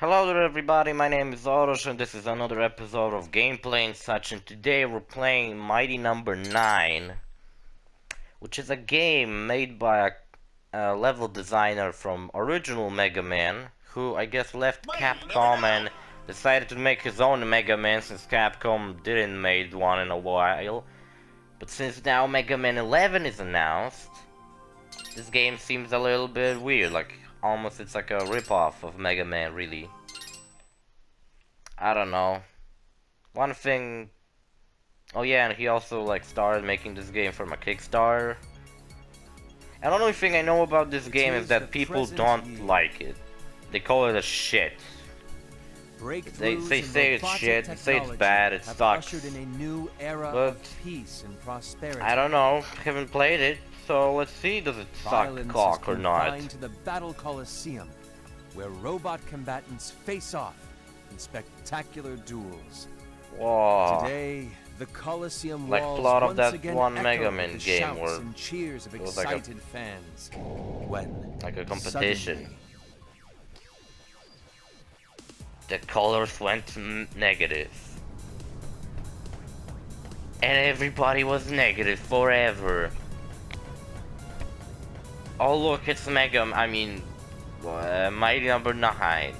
Hello there everybody, my name is OrosZ and this is another episode of Gameplay and Such and today we're playing Mighty Number no. 9 which is a game made by a, a, level designer from original Mega Man who I guess left Capcom and decided to make his own Mega Man since Capcom didn't made one in a while but since now Mega Man 11 is announced this game seems a little bit weird like almost it's like a ripoff of Mega Man really I don't know. One thing... Oh yeah, and he also like started making this game from a Kickstarter. And the only thing I know about this game is that people don't like it. They call it a shit. They, they say it's shit, they say it's bad, it sucks. but I don't know, haven't played it, so let's see does it suck cock or not. to the Battle Coliseum, where robot combatants face off in spectacular duels. Whoa. Today, the Coliseum like walls plot of that one Mega Man game where and cheers of excited like a, fans. When like a competition. The colors went negative. And everybody was negative forever. Oh look, it's Mega, I mean, uh, Mighty Number 9.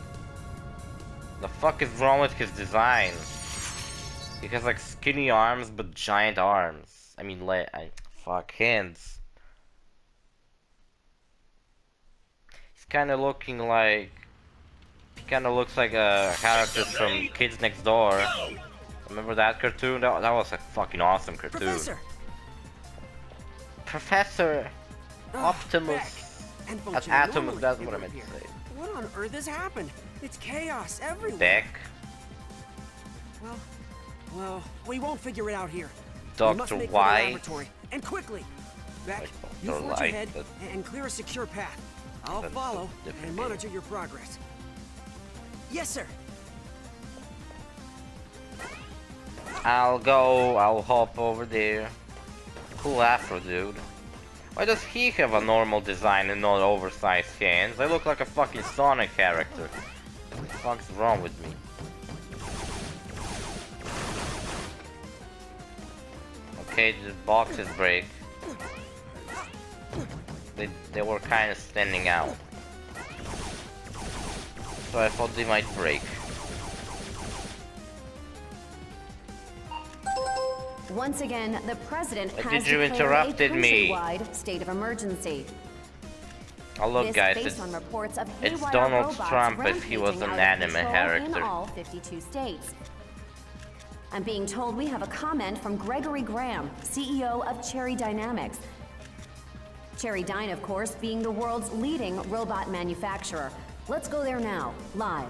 The fuck is wrong with his design? He has like skinny arms but giant arms. I mean, le I, fuck, hands. He's kind of looking like... He kind of looks like a character from Kids Next Door. Remember that cartoon? That, that was a fucking awesome cartoon. Professor! Professor! Oh, Optimus! Atomus, that's what I meant to say. What on earth has happened? It's chaos everywhere. Beck. Well, well, we won't figure it out here. Doctor White. And quickly. Beck, you forge ahead and clear a secure path. I'll follow and monitor your progress. Yes, sir. I'll go. I'll hop over there. Cool afro, dude. Why does he have a normal design and not oversized hands? They look like a fucking Sonic character. What the fuck's wrong with me? Okay, the boxes break. They, they were kind of standing out. So I thought they might break. Once again, the president has Did you interrupted me? state of emergency. Oh look, guys, it's, it's Donald Trump if he was an anime character. In all 52 states. I'm being told we have a comment from Gregory Graham, CEO of Cherry Dynamics. Cherry Dyne, of course, being the world's leading robot manufacturer. Let's go there now, live.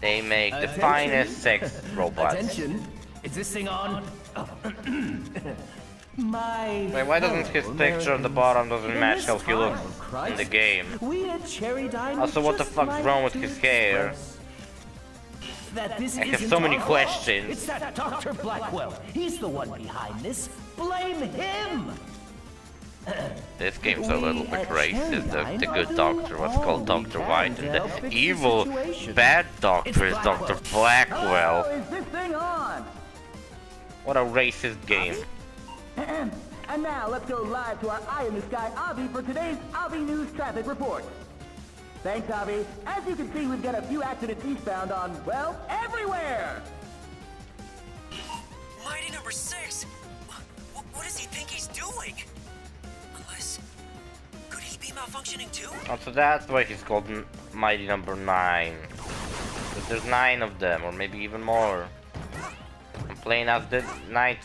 They make the Attention. finest sex robots. Attention. Is this thing on? Oh. My Wait, why doesn't his picture on the bottom doesn't match how he looks in the game? Also, what the fuck's wrong with his hair? That this I have so many questions. It's that Dr. Blackwell. He's the one behind this. Blame him! This game's a little bit racist. Uh, the, the good doctor was called Dr. White, and the evil, bad doctor is Dr. Blackwell. What a racist game. and now let's go live to our Eye in the Sky Avi for today's Avi News Traffic Report. Thanks, Avi. As you can see, we've got a few accidents eastbound on, well, everywhere! Mighty number six! What, what does he think he's doing? Unless... Could he be malfunctioning too? Oh, so that's why he's called Mighty number nine. But there's nine of them, or maybe even more. I'm playing as the ninth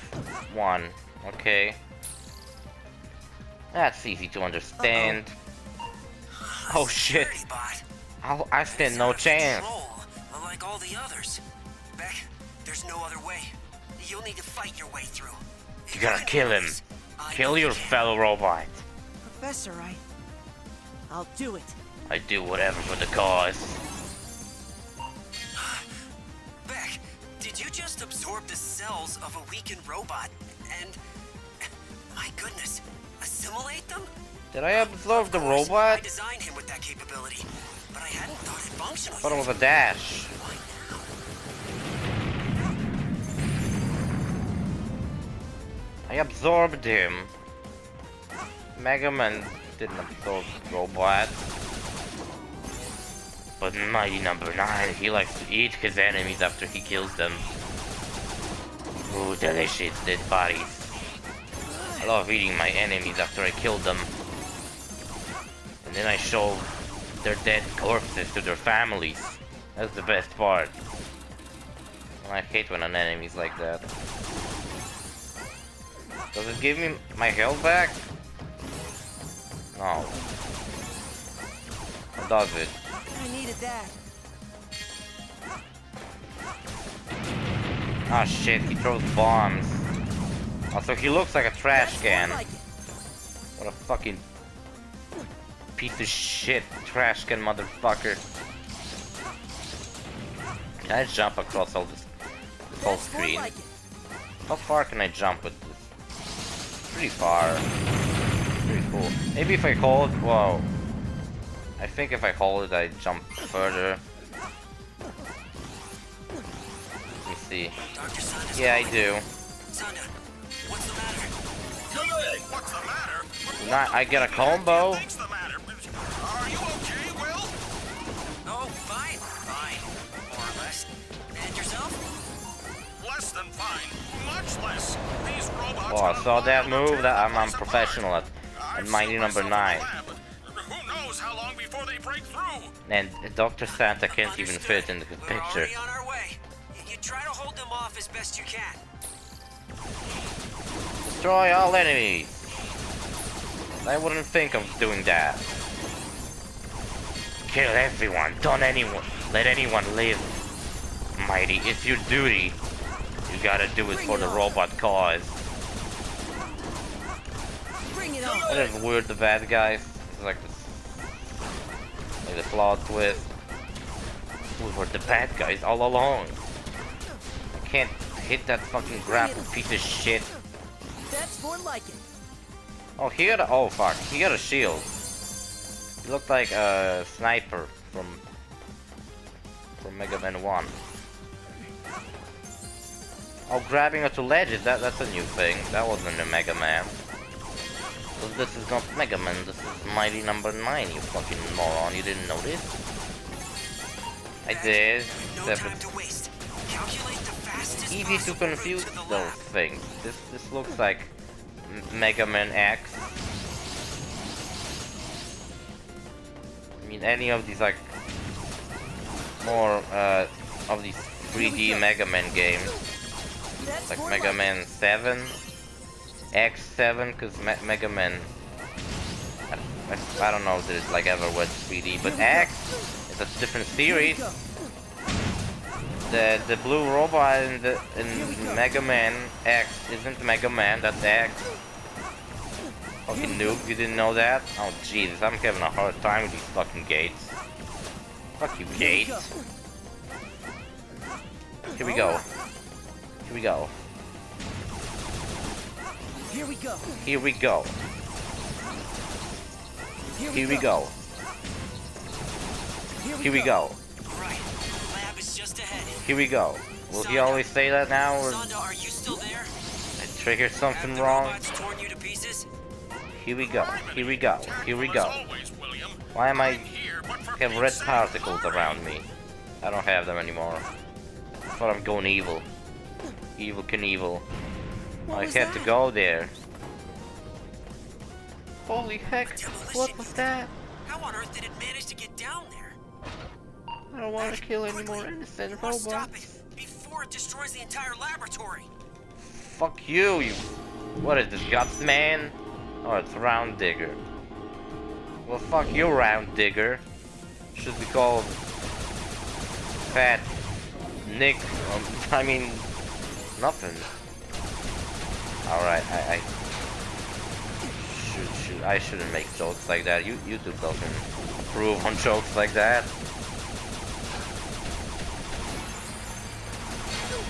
one. Okay. That's easy to understand. Uh -oh. oh shit. I'll, I stand no chance. Unlike all the others. Beck, there's no other way. You'll need to fight your way through. You gotta kill him. Kill your fellow robot. Professor, I... I'll do it. I do whatever for the cause. Just absorb the cells of a weakened robot and my goodness, assimilate them? Did I absorb the robot? I designed him with that capability. but I hadn't thought it functional. Thought it was a dash. I absorbed him. Mega Man didn't absorb Robot. But Mighty Number 9, he likes to eat his enemies after he kills them. Ooh, delicious dead bodies. I love eating my enemies after I kill them. And then I show their dead corpses to their families. That's the best part. I hate when an enemy's like that. Does it give me my health back? No. Does it? I needed that. Oh shit, he throws bombs. Also, he looks like a trash can. more like it. What a fucking piece of shit trash can motherfucker. Can I jump across all this, this whole screen? How far can I jump with this? Pretty far. Pretty cool. Maybe if I hold, whoa. I think if I hold it, I jump further. See. Yeah, I do. Not, I get a combo. Oh. And I saw that move. That I'm, I'm professional at, I've Mighty Number Nine. And Dr. Sanda can't even fit in the picture. Try to hold them off as best you can. Destroy all enemies. I wouldn't think of doing that. Kill everyone. Don't anyone. Let anyone live. Mighty, it's your duty. You gotta do it for the robot cause. Bring it on. What is weird the bad guys? It's like this. Like the plot twist. We were the bad guys all along. Can't hit that fucking grapple piece of shit. That's more like it. Oh, he got a- oh fuck, he got a shield. He looked like a sniper from from Mega Man 1. Oh, grabbing onto ledges, that, that's a new thing. That wasn't a Mega Man. So this is not Mega Man, this is Mighty Number 9, you fucking moron. You didn't notice? I did, No time to waste. Calculate easy to confuse those things. This this looks like Mega Man X. I mean, any of these like more uh, of these 3D Mega Man games, like Mega Man 7, X7, because Me Mega Man. I, I, I don't know if there's like ever was 3D, but X is a different series. The the blue robot in the in Mega Man X isn't Mega Man, that's X. Fucking noob, you didn't know that? Oh Jesus, I'm having a hard time with these fucking gates. Fuck you, gates. Here we go. Here we go. Here we go. Here we go. Here we go. Here we go. Here we go. Will he always say that now, or Sanda, are you still there? I triggered something Have the wrong? torn you to pieces? Here we go. Here we go. Here we go. As always, William. Why am I here, but have red particles around me? I don't have them anymore. I thought I'm going evil. Evel Knievel. I was had to go there. Holy heck, Demolition what was unit. that? How on earth did it manage to get down there? I don't want to kill any more innocent we must stop it before it destroys the entire laboratory. Fuck you, you. What is this, Guts Man? Oh, it's Round Digger. Well, fuck you, Round Digger. Should be called Fat Nick. Um, I mean, nothing. Alright, I, I should, should, I shouldn't make jokes like that. You, YouTube doesn't approve on jokes like that.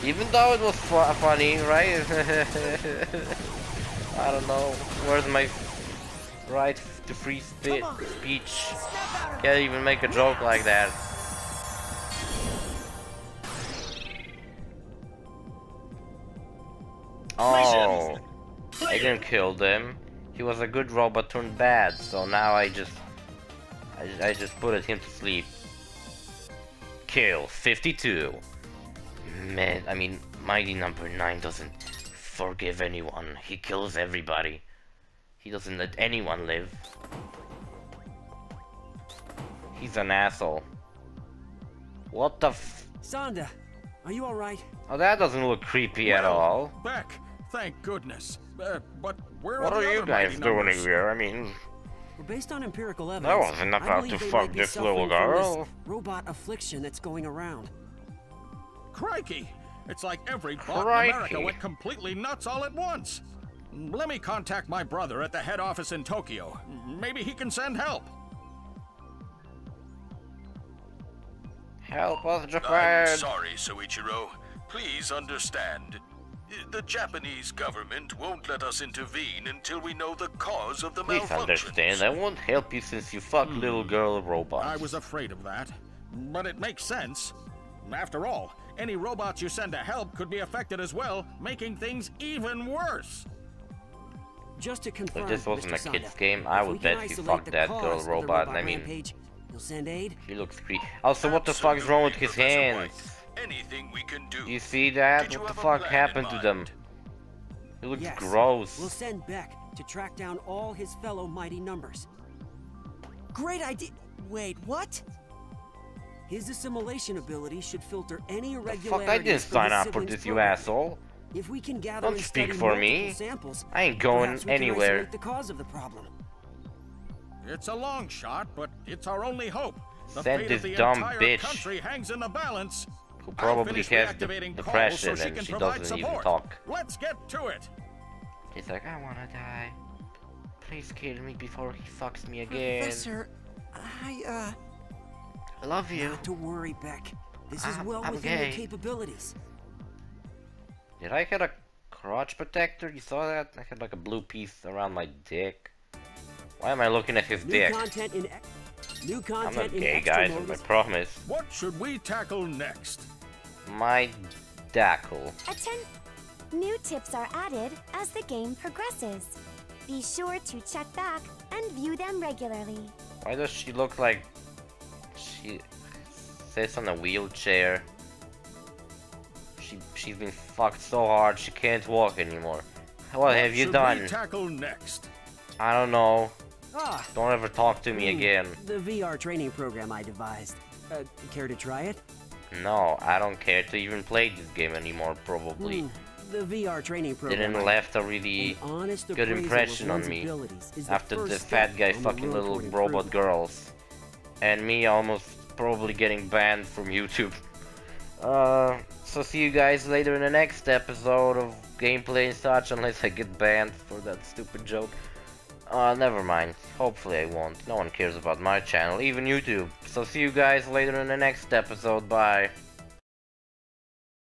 Even though it was fu funny, right? I don't know. Where's my right to free spe speech? Can't even make a joke like that. Oh, I didn't kill them. He was a good robot turned bad, so now I just, I, I just put him to sleep. Kill 52. Man, I mean, Mighty Number Nine doesn't forgive anyone. He kills everybody. He doesn't let anyone live. He's an asshole. What the f- Sanda, are you alright? Oh, that doesn't look creepy well, at all. Beck, thank goodness. Uh, but where what are, are you guys doing here? I mean... Well, based on empirical evidence, I wasn't about to fuck this little girl. This robot affliction that's going around. Crikey! It's like every bot in America went completely nuts all at once. Let me contact my brother at the head office in Tokyo. Maybe he can send help. Help us, Japan! I'm sorry, Soichiro. Please understand. The Japanese government won't let us intervene until we know the cause of the Please understand, I won't help you since you fuck hmm. little girl robots. I was afraid of that. But it makes sense. After all, any robots you send to help could be affected as well, making things even worse. Just to confirm, if this wasn't Mr. a kid's game, I would bet you fucked that girl robot. I mean, rampage, you'll send aid. She looks creepy. Also, what the fuck is wrong with his hands? Anything we can do. You see that? What the fuck happened to them? It looks yes. gross. We'll send Beck to track down all his fellow mighty numbers. Great idea. Wait, what? His assimilation ability should filter any irregularities. The fuck, I didn't sign up for this, you asshole. If we can gather Don't speak for me. Samples, I ain't going anywhere. the cause of the problem. It's a long shot, but it's our only hope. The Send fate this of the dumb entire bitch. country hangs in the balance. Who probably has de depression so she and she support. doesn't even talk. Let's get to it. He's like, I wanna die. Please kill me before he fucks me again. Professor, I, uh... I love you. Not to worry, Beck. This is I'm, well I'm within gay. your capabilities. Did I get a crotch protector? You saw that? I had like a blue piece around my dick. Why am I looking at his New dick? Content in New content I'm not gay, in guys, I promise. What should we tackle next? My Dackle. Atten New tips are added as the game progresses. Be sure to check back and view them regularly. Why does she look like she sits on a wheelchair? She she's been fucked so hard she can't walk anymore. What, what have you done? tackle next? I don't know. Ah, don't ever talk to me mm, again. The VR training program I devised. Uh, care to try it? No, I don't care to even play this game anymore, probably. Mm, the VR training program Didn't left a really good impression on me after the fat guy fucking little robot girls. And me almost probably getting banned from YouTube. Uh, so see you guys later in the next episode of gameplay and such, unless I get banned for that stupid joke. Uh, never mind. Hopefully I won't. No one cares about my channel, even YouTube. So see you guys later in the next episode. Bye.